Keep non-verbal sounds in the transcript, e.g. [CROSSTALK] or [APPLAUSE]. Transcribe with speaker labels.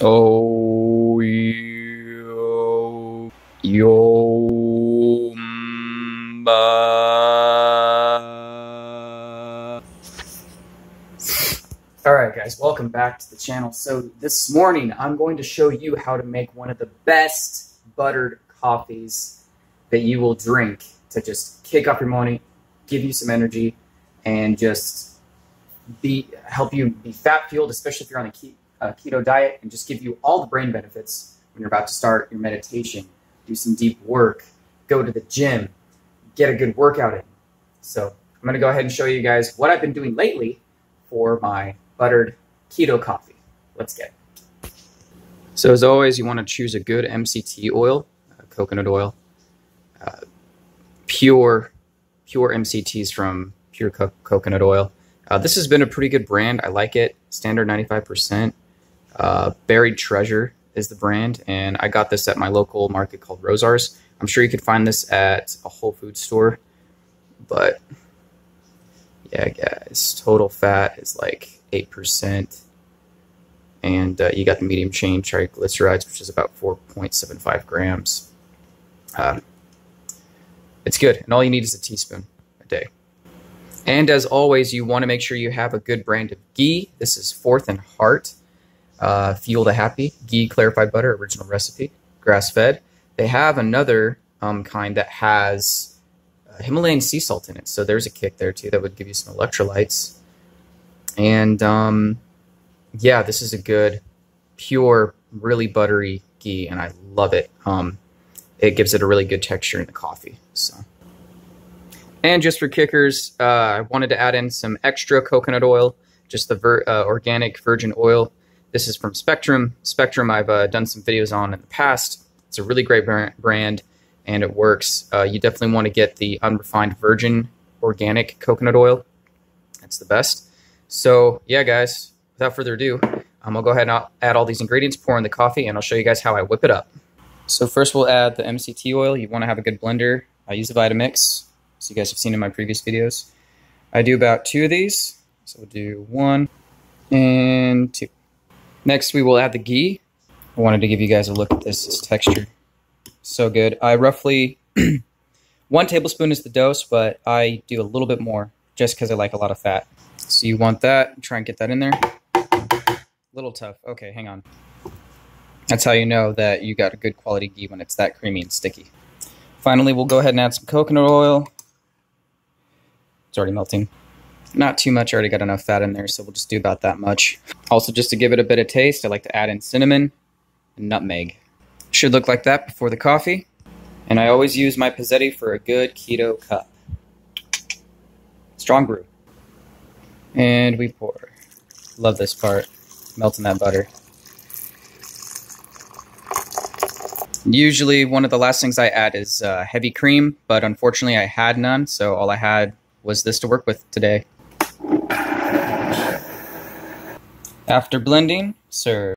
Speaker 1: Oh, yo, yo, mba. Alright guys, welcome back to the channel. So this morning I'm going to show you how to make one of the best buttered coffees that you will drink to just kick off your morning, give you some energy, and just be help you be fat fueled, especially if you're on a uh, keto diet and just give you all the brain benefits when you're about to start your meditation, do some deep work, go to the gym, get a good workout in. So I'm going to go ahead and show you guys what I've been doing lately for my buttered keto coffee. Let's get it. So as always, you want to choose a good MCT oil, uh, coconut oil, uh, pure, pure MCTs from pure co coconut oil. Uh, this has been a pretty good brand. I like it. Standard 95%. Uh, Buried Treasure is the brand, and I got this at my local market called Rosars. I'm sure you could find this at a Whole Food store, but yeah, guys, total fat is like 8%, and uh, you got the medium chain triglycerides, which is about 4.75 grams. Um, it's good, and all you need is a teaspoon a day. And as always, you want to make sure you have a good brand of ghee. This is Fourth and Heart uh, Fuel to Happy, ghee clarified butter, original recipe, grass fed. They have another um, kind that has uh, Himalayan sea salt in it, so there's a kick there too that would give you some electrolytes. And um, yeah, this is a good, pure, really buttery ghee, and I love it. Um, it gives it a really good texture in the coffee. So. And just for kickers, uh, I wanted to add in some extra coconut oil, just the ver uh, organic virgin oil. This is from Spectrum. Spectrum, I've uh, done some videos on in the past. It's a really great brand and it works. Uh, you definitely want to get the unrefined virgin organic coconut oil. That's the best. So, yeah, guys, without further ado, um, I'll go ahead and add all these ingredients, pour in the coffee, and I'll show you guys how I whip it up. So, first, we'll add the MCT oil. You want to have a good blender. I use a Vitamix, as you guys have seen in my previous videos. I do about two of these. So, we'll do one and two. Next, we will add the ghee. I wanted to give you guys a look at this, this texture. So good. I roughly, [CLEARS THROAT] one tablespoon is the dose, but I do a little bit more just because I like a lot of fat. So you want that, try and get that in there. A little tough. Okay, hang on. That's how you know that you got a good quality ghee when it's that creamy and sticky. Finally, we'll go ahead and add some coconut oil. It's already melting. Not too much, I already got enough fat in there, so we'll just do about that much. Also, just to give it a bit of taste, I like to add in cinnamon and nutmeg. Should look like that before the coffee. And I always use my Pezzetti for a good keto cup. Strong brew. And we pour. Love this part, melting that butter. Usually one of the last things I add is uh, heavy cream, but unfortunately I had none, so all I had was this to work with today. After blending, serve.